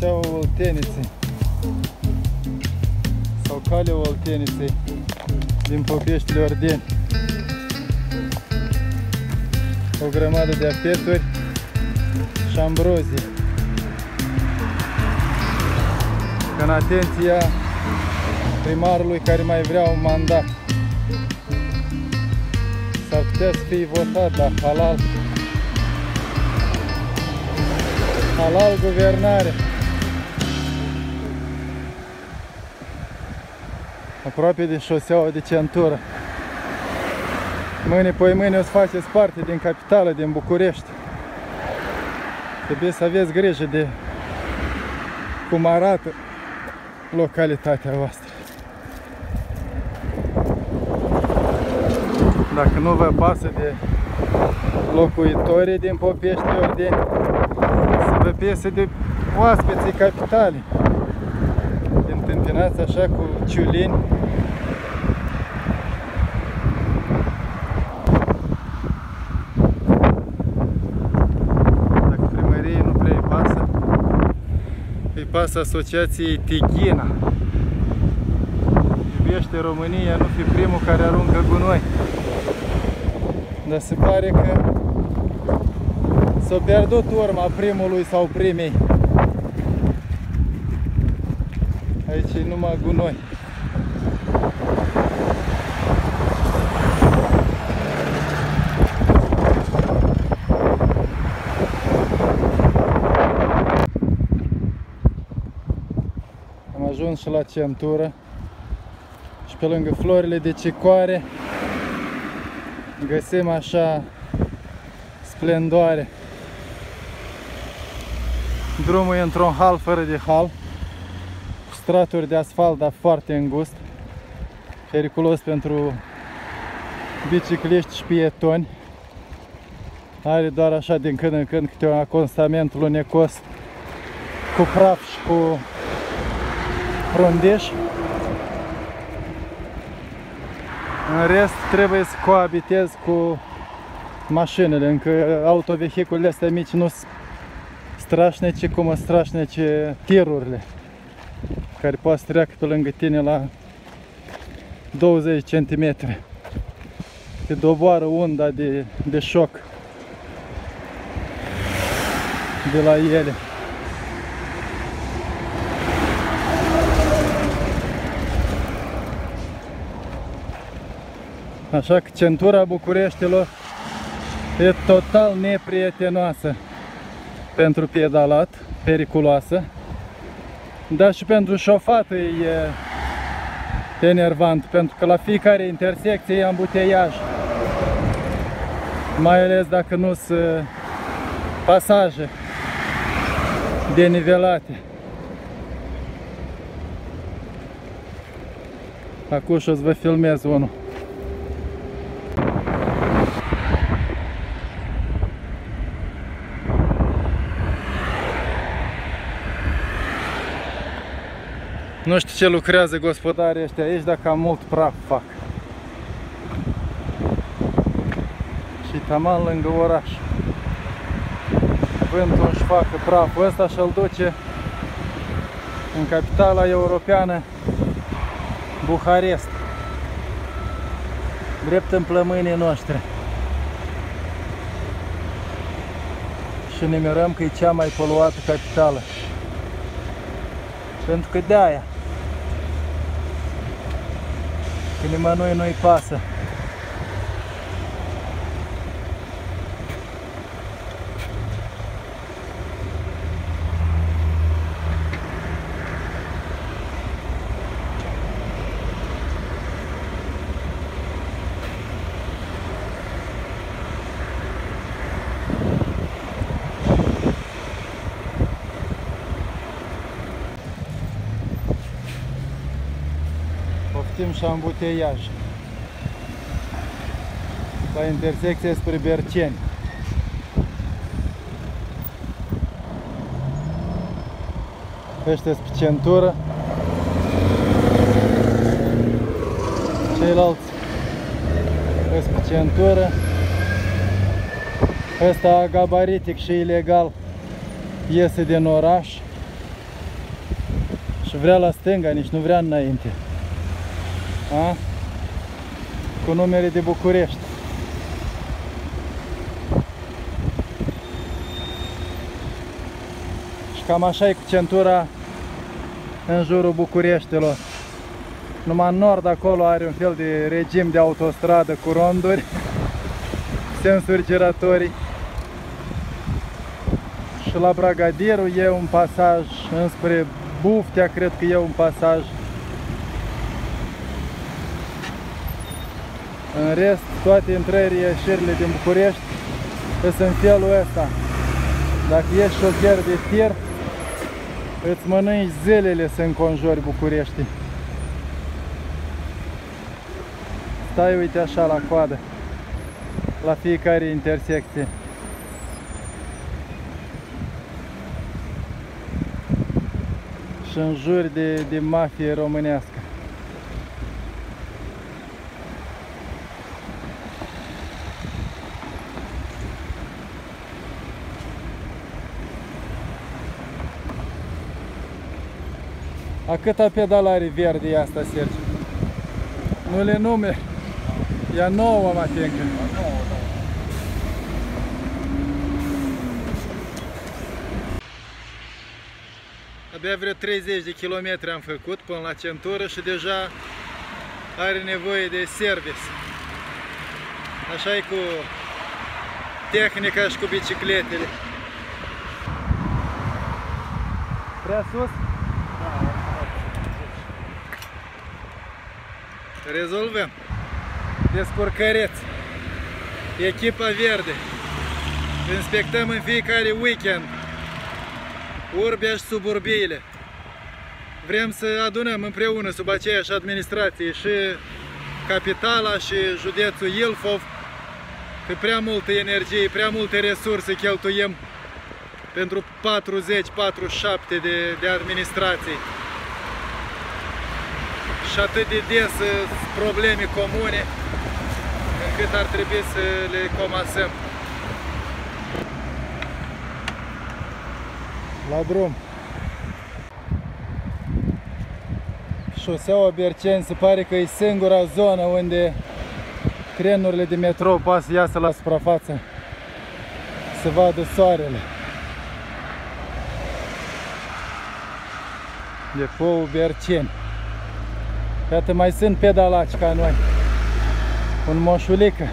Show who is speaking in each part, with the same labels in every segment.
Speaker 1: șoseaua Olteniței sau calea Olteniței din Popeștile Ordeni. O grămadă de apeturi și ambrozii. În atenția primarului care mai vrea un mandat. S-ar putea să fie votat, dar halal. Halal guvernare. Aproape de șoseaua de centură. Mâine, poi mâine o să faceți parte din capitală, din București. Trebuie să aveți grijă de cum arată localitatea voastră. Dacă nu vă pasă de locuitorii din Popești Ordeni, să vă piese de oaspeții capitalii. Întâmpinați așa cu ciulini pas asociației Tighina. Iubește România, nu fi primul care aruncă gunoi. Dar se pare că s-a pierdut urma primului sau primei. Aici e numai gunoi. ajuns și la centură și pe lângă florile de cicoare găsim așa splendoare. Drumul e într-un hal fără de hal, cu straturi de asfalt, dar foarte îngust, periculos pentru bicicliști și pietoni. Are doar așa din când în când câte un acostament lunecos cu praf și cu frundeș. În rest trebuie să coabitez cu mașinile, încă autovehiculele astea mici nu sunt strașnice cum sunt strașnice tirurile care poate să treacă pe lângă tine la 20 cm. Te doboară unda de, de șoc de la ele. Așa că centura Bucureștilor e total neprietenoasă pentru pedalat, periculoasă, dar și pentru șofat e enervant, pentru că la fiecare intersecție e ambuteiaj. Mai ales dacă nu sunt pasaje denivelate. Acum și o să vă filmez unul. Nu știu ce lucrează gospodarii ăștia aici, dacă am mult praf fac. Și taman lângă oraș. Vântul își facă praful ăsta și îl duce în capitala europeană Buharest. Drept în plămânii noștri. Și ne mirăm că e cea mai poluată capitală. Pentru că de aia Că nimănui nu-i pasă. Poftim și ambuteiaj la intersecție spre Berceni. Ăștia pe centură. Ceilalți sunt pe centură. Ăsta gabaritic și ilegal iese din oraș. Și vrea la stânga, nici nu vrea înainte. A? Cu numere de București. Și cam așa e cu centura în jurul Bucureștilor. Numai în nord acolo are un fel de regim de autostradă cu ronduri, sensuri giratorii. Și la Bragadiru e un pasaj înspre Buftea, cred că e un pasaj. În rest, toate intrările, ieșirile din București sunt în felul ăsta. Dacă ești șofer de tir, îți mănânci zilele să înconjori București. Stai, uite așa, la coadă, la fiecare intersecție. Și în jur de, de mafie românească. A câta pedalare verde e asta, Sergiu? Nu le nume. E nouă, Matencă. Abia vreo 30 de kilometri am făcut până la centură și deja are nevoie de service. Așa e cu tehnica și cu bicicletele. Prea sus? Rezolvăm. Descurcăreț. Echipa verde. Inspectăm în fiecare weekend urbea și suburbiile. Vrem să adunăm împreună sub aceeași administrație și capitala și județul Ilfov că prea multă energie, prea multe resurse cheltuiem pentru 40-47 de, de administrații și atât de des probleme comune încât ar trebui să le comasăm. La drum. Șoseaua Berceni se pare că e singura zonă unde trenurile de metrou poate să iasă la suprafață să vadă soarele. Depoul Berceni. Iată, mai sunt pedalaci ca noi. Un moșulică.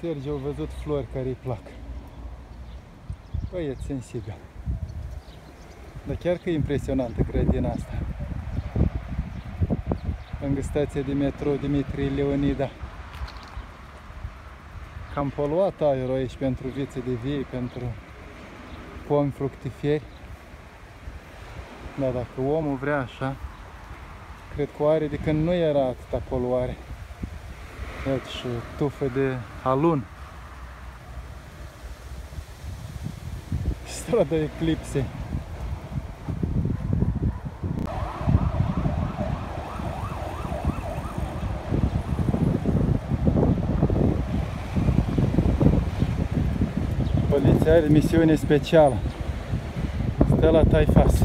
Speaker 1: Sergiu au văzut flori care îi plac. Băieți sensibil. Dar chiar că e impresionantă grădina asta. Lângă stația de metro Dimitrie Leonida cam poluat aerul aici pentru vițe de vie, pentru pomi fructiferi. Dar dacă omul vrea așa, cred că are de când nu era atâta poluare. Deci tufă de alun. Strada Eclipsei. Poliția are misiune specială. Stă la Taifas.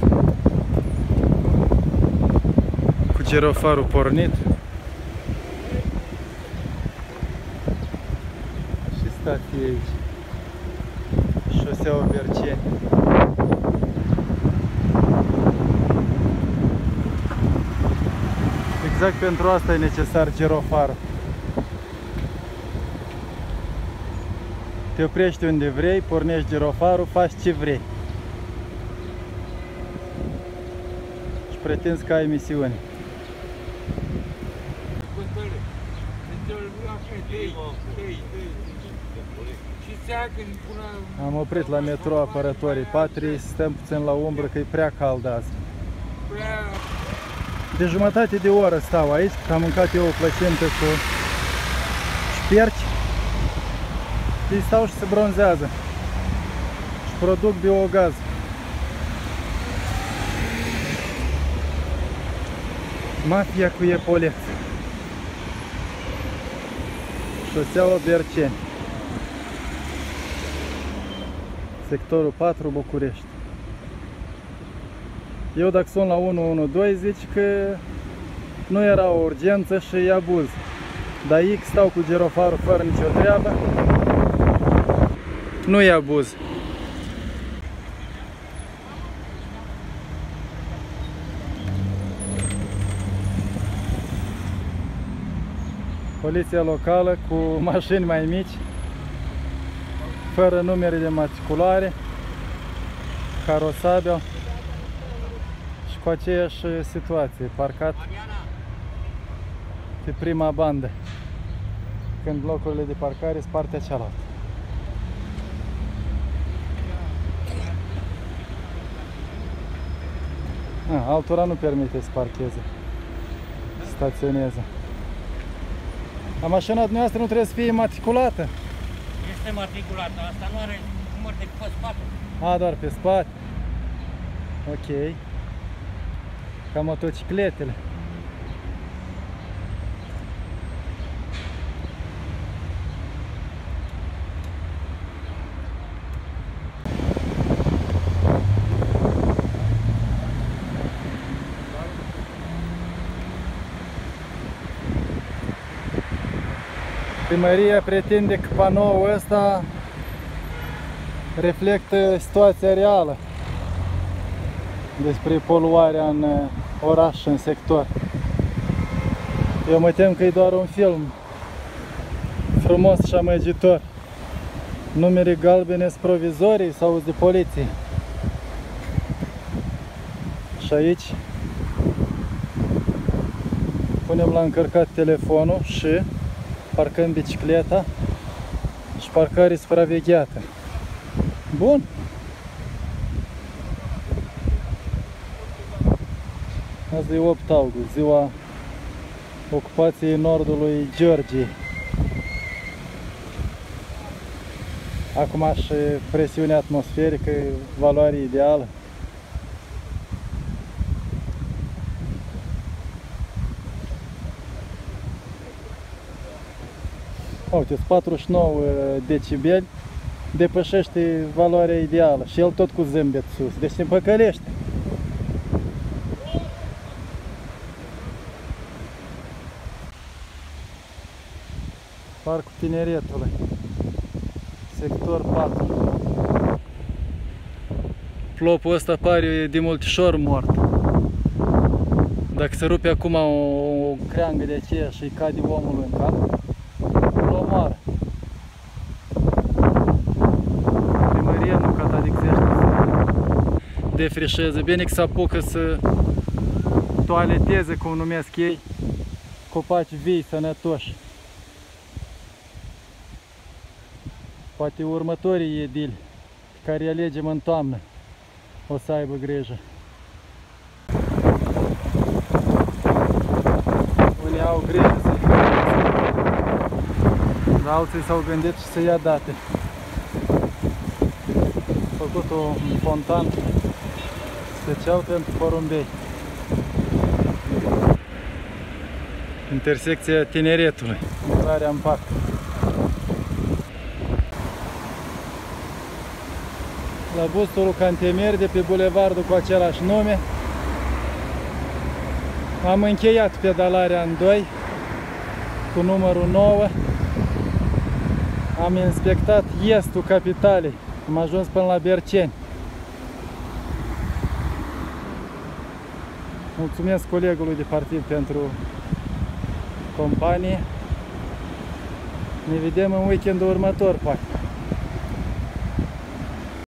Speaker 1: Cu girofarul pornit. Și stați aici. Șoseaua Berceni. Exact pentru asta e necesar girofarul. Te oprești unde vrei, pornești girofarul, faci ce vrei. Și pretinzi că ai misiune. Am oprit la metro apărătorii patrii, stăm puțin la umbră că e prea cald azi. De jumătate de oră stau aici, că am mâncat eu o plăcintă cu șperci ei stau și se bronzează și produc biogaz. Mafia cu epolet. șoseaua Berceni. Sectorul 4, București. Eu dacă sunt la 112 zici că nu era o urgență și e abuz. Dar X stau cu girofarul fără nicio treabă. Nu e abuz. Poliția locală cu mașini mai mici, fără numere de matriculare, carosabil și cu aceeași situație, parcat pe prima bandă, când locurile de parcare sunt partea cealaltă. A, altora nu permite să parcheze, staționeze. La mașina dumneavoastră nu trebuie să fie matriculată.
Speaker 2: Este matriculată, asta nu are număr de pe spate.
Speaker 1: A, doar pe spate. Ok. Ca motocicletele. Primăria pretinde că panoul ăsta reflectă situația reală despre poluarea în uh, oraș, în sector. Eu mă tem că e doar un film frumos și amăgitor. Numere galbene sunt provizorii sau de poliție. Și aici punem la încărcat telefonul și parcăm bicicleta și parcare supravegheată. Bun. Azi e 8 august, ziua ocupației nordului Georgiei. Acum și presiunea atmosferică, valoare ideală. Uite, 49 decibeli, depășește valoarea ideală și el tot cu zâmbet sus, deci se împăcălește. Parcul Tineretului, sector 4. Flopul ăsta pare de multișor mort. Dacă se rupe acum o, o creangă de aceea și cade omul în cap, îl omoară. Primăria nu catadixește să defrișeze. Bine că se apucă să toaleteze, cum numesc ei, copaci vii, sănătoși. Poate următorii edili pe care îi alegem în toamnă o să aibă grijă. Unii au grijă să dar alții s-au gândit și să ia date. Făcut un fontan special pentru porumbei. Intersecția Tineretului, intrarea în parc. La bustul Cantemer de pe bulevardul cu același nume. Am încheiat pedalarea în 2 cu numărul 9. Am inspectat estul capitalei. Am ajuns până la Berceni. Mulțumesc colegului de partid pentru companie. Ne vedem în weekendul următor, poate.